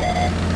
Yeah.